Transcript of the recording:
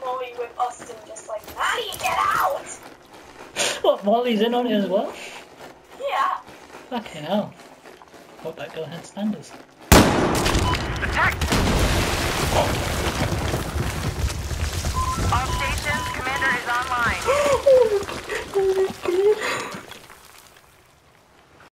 Molly with Austin just like, Maddie, get out! what, Molly's in on it as well? Yeah. Fucking hell. What that girl had standards. Attack! Oh. All stations, commander is online.